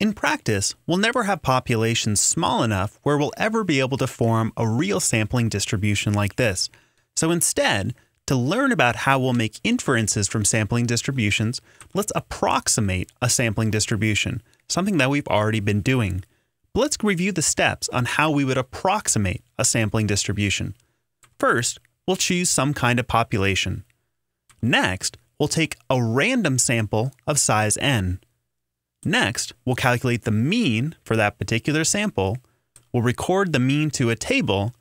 In practice, we'll never have populations small enough where we'll ever be able to form a real sampling distribution like this. So instead, to learn about how we'll make inferences from sampling distributions, let's approximate a sampling distribution, something that we've already been doing. But let's review the steps on how we would approximate a sampling distribution. First, we'll choose some kind of population. Next, we'll take a random sample of size n. Next, we'll calculate the mean for that particular sample, we'll record the mean to a table,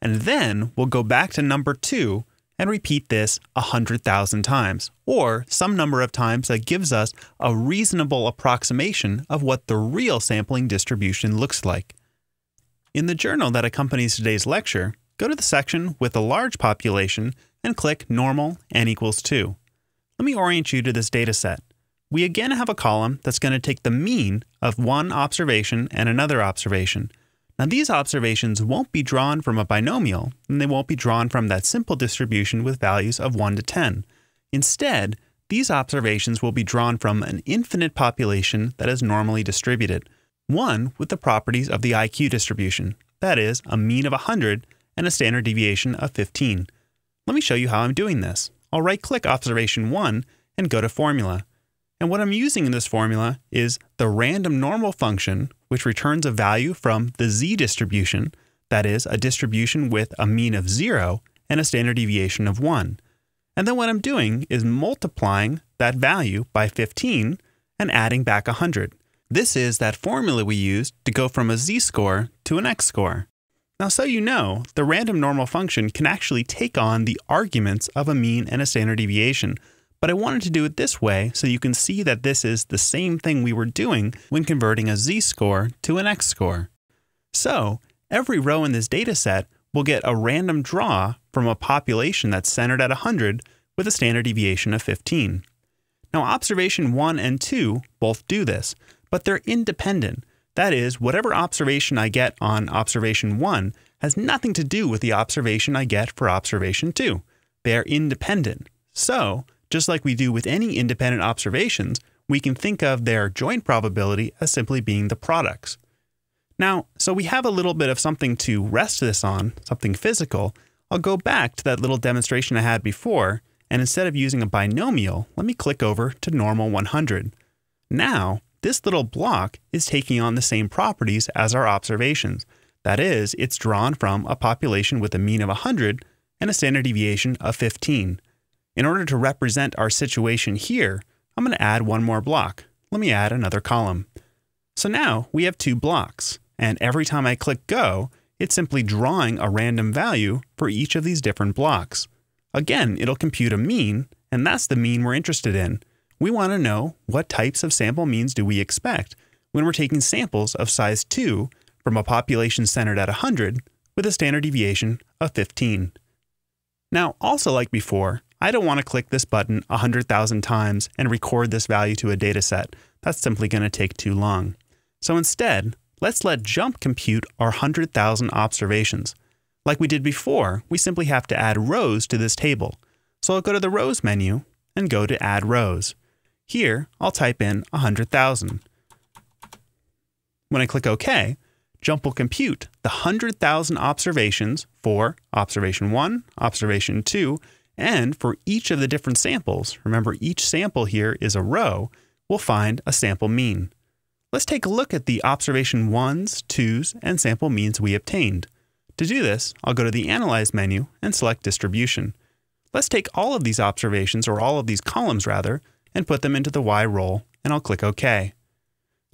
and then we'll go back to number 2 and repeat this 100,000 times, or some number of times that gives us a reasonable approximation of what the real sampling distribution looks like. In the journal that accompanies today's lecture, go to the section with a large population and click Normal n equals 2. Let me orient you to this data set. We again have a column that's going to take the mean of one observation and another observation. Now these observations won't be drawn from a binomial, and they won't be drawn from that simple distribution with values of 1 to 10. Instead, these observations will be drawn from an infinite population that is normally distributed, one with the properties of the IQ distribution, that is, a mean of 100 and a standard deviation of 15. Let me show you how I'm doing this. I'll right click observation 1 and go to formula. And what I'm using in this formula is the random normal function, which returns a value from the z distribution, that is, a distribution with a mean of 0 and a standard deviation of 1. And then what I'm doing is multiplying that value by 15 and adding back 100. This is that formula we used to go from a z-score to an x-score. Now, so you know, the random normal function can actually take on the arguments of a mean and a standard deviation, but I wanted to do it this way so you can see that this is the same thing we were doing when converting a z-score to an x-score. So, every row in this dataset will get a random draw from a population that's centered at 100 with a standard deviation of 15. Now, observation 1 and 2 both do this, but they're independent, that is, whatever observation I get on observation 1 has nothing to do with the observation I get for observation 2. They are independent. So, just like we do with any independent observations, we can think of their joint probability as simply being the products. Now, so we have a little bit of something to rest this on, something physical. I'll go back to that little demonstration I had before, and instead of using a binomial, let me click over to normal 100. Now, this little block is taking on the same properties as our observations. That is, it's drawn from a population with a mean of 100 and a standard deviation of 15. In order to represent our situation here, I'm going to add one more block. Let me add another column. So now we have two blocks, and every time I click Go, it's simply drawing a random value for each of these different blocks. Again, it'll compute a mean, and that's the mean we're interested in we want to know what types of sample means do we expect when we're taking samples of size 2 from a population centered at 100 with a standard deviation of 15. Now, also like before, I don't want to click this button 100,000 times and record this value to a dataset. That's simply going to take too long. So instead, let's let JMP compute our 100,000 observations. Like we did before, we simply have to add rows to this table. So I'll go to the Rows menu and go to Add Rows. Here, I'll type in 100,000. When I click OK, JMP will compute the 100,000 observations for observation 1, observation 2, and for each of the different samples. Remember, each sample here is a row. We'll find a sample mean. Let's take a look at the observation 1s, 2s, and sample means we obtained. To do this, I'll go to the Analyze menu and select Distribution. Let's take all of these observations, or all of these columns rather, and put them into the Y role, and I'll click OK.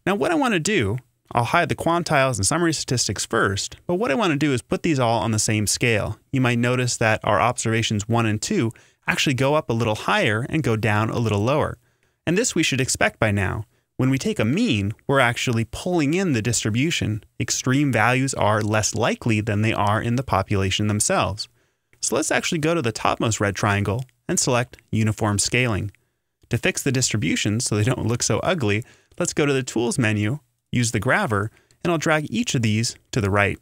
Now what I want to do, I'll hide the quantiles and summary statistics first, but what I want to do is put these all on the same scale. You might notice that our observations 1 and 2 actually go up a little higher and go down a little lower. And this we should expect by now. When we take a mean, we're actually pulling in the distribution. Extreme values are less likely than they are in the population themselves. So let's actually go to the topmost red triangle and select Uniform Scaling. To fix the distribution so they don't look so ugly, let's go to the Tools menu, use the grabber, and I'll drag each of these to the right.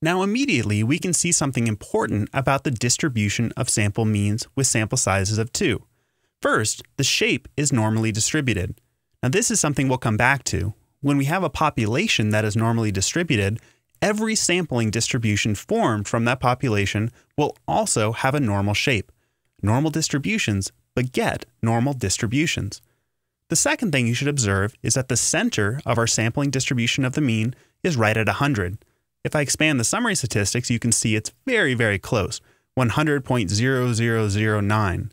Now immediately we can see something important about the distribution of sample means with sample sizes of 2. First, the shape is normally distributed. Now, this is something we'll come back to. When we have a population that is normally distributed, every sampling distribution formed from that population will also have a normal shape. Normal distributions beget normal distributions. The second thing you should observe is that the center of our sampling distribution of the mean is right at 100. If I expand the summary statistics, you can see it's very, very close 100.0009.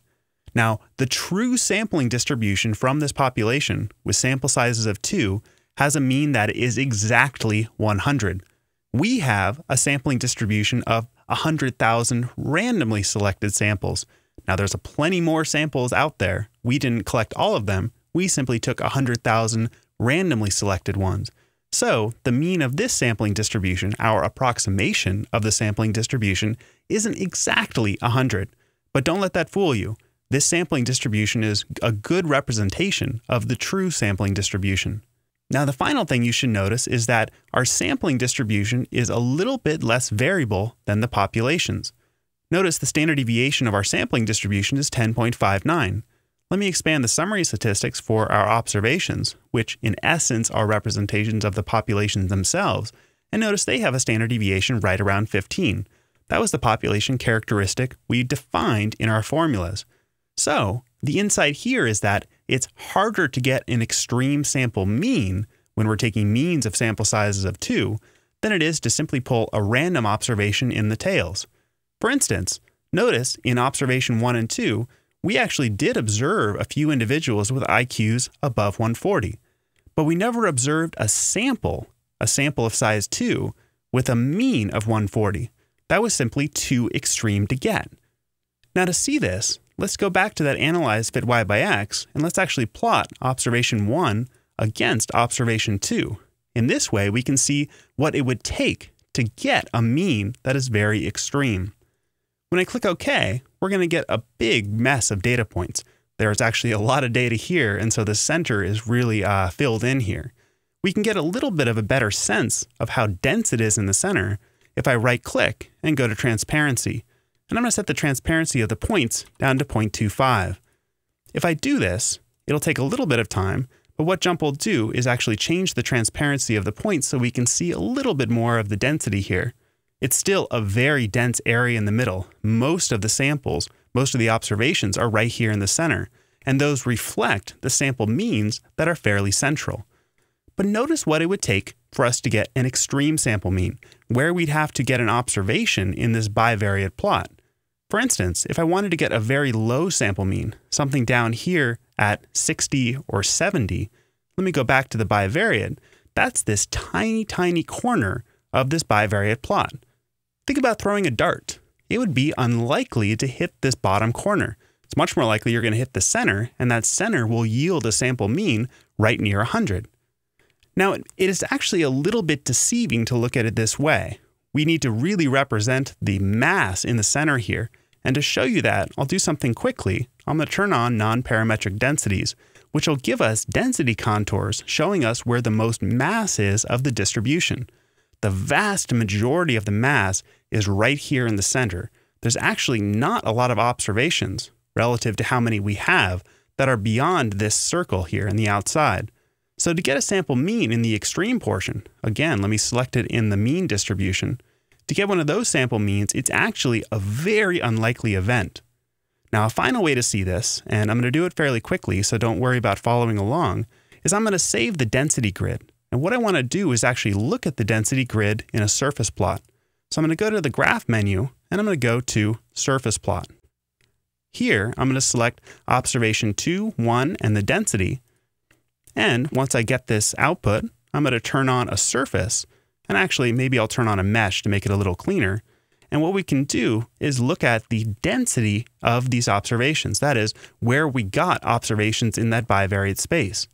Now, the true sampling distribution from this population, with sample sizes of 2, has a mean that is exactly 100. We have a sampling distribution of 100,000 randomly selected samples. Now, there's a plenty more samples out there. We didn't collect all of them. We simply took 100,000 randomly selected ones. So, the mean of this sampling distribution, our approximation of the sampling distribution, isn't exactly 100. But don't let that fool you. This sampling distribution is a good representation of the true sampling distribution. Now, the final thing you should notice is that our sampling distribution is a little bit less variable than the populations. Notice the standard deviation of our sampling distribution is 10.59. Let me expand the summary statistics for our observations, which in essence are representations of the populations themselves, and notice they have a standard deviation right around 15. That was the population characteristic we defined in our formulas. So, the insight here is that it's harder to get an extreme sample mean when we're taking means of sample sizes of 2 than it is to simply pull a random observation in the tails. For instance, notice in observation 1 and 2, we actually did observe a few individuals with IQs above 140, but we never observed a sample, a sample of size 2, with a mean of 140. That was simply too extreme to get. Now, to see this, let's go back to that analyze fit y by x and let's actually plot observation 1 against observation 2. In this way, we can see what it would take to get a mean that is very extreme. When I click OK, we're going to get a big mess of data points. There's actually a lot of data here, and so the center is really uh, filled in here. We can get a little bit of a better sense of how dense it is in the center if I right click and go to transparency. And I'm going to set the transparency of the points down to 0.25. If I do this, it'll take a little bit of time, but what JMP will do is actually change the transparency of the points so we can see a little bit more of the density here. It's still a very dense area in the middle. Most of the samples, most of the observations are right here in the center, and those reflect the sample means that are fairly central. But notice what it would take for us to get an extreme sample mean, where we'd have to get an observation in this bivariate plot. For instance, if I wanted to get a very low sample mean, something down here at 60 or 70, let me go back to the bivariate. That's this tiny, tiny corner of this bivariate plot. Think about throwing a dart. It would be unlikely to hit this bottom corner. It's much more likely you're going to hit the center, and that center will yield a sample mean right near 100. Now, it is actually a little bit deceiving to look at it this way. We need to really represent the mass in the center here. And to show you that, I'll do something quickly. I'm going to turn on non-parametric densities, which will give us density contours showing us where the most mass is of the distribution the vast majority of the mass is right here in the center. There's actually not a lot of observations relative to how many we have that are beyond this circle here in the outside. So to get a sample mean in the extreme portion, again, let me select it in the mean distribution. To get one of those sample means, it's actually a very unlikely event. Now, a final way to see this, and I'm going to do it fairly quickly, so don't worry about following along, is I'm going to save the density grid. And what I want to do is actually look at the density grid in a surface plot. So I'm going to go to the graph menu and I'm going to go to surface plot. Here, I'm going to select observation 2, 1, and the density. And once I get this output, I'm going to turn on a surface. And actually, maybe I'll turn on a mesh to make it a little cleaner. And what we can do is look at the density of these observations. That is, where we got observations in that bivariate space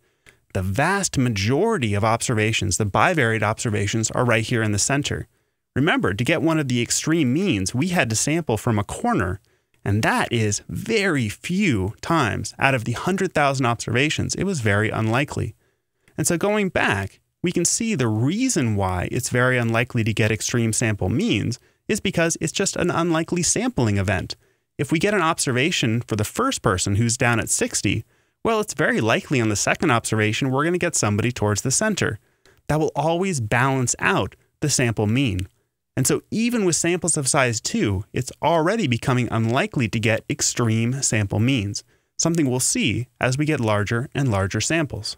the vast majority of observations, the bivariate observations, are right here in the center. Remember, to get one of the extreme means, we had to sample from a corner, and that is very few times out of the 100,000 observations, it was very unlikely. And so going back, we can see the reason why it's very unlikely to get extreme sample means is because it's just an unlikely sampling event. If we get an observation for the first person who's down at 60, Well, it's very likely on the second observation we're going to get somebody towards the center. That will always balance out the sample mean. And so, even with samples of size 2, it's already becoming unlikely to get extreme sample means, something we'll see as we get larger and larger samples.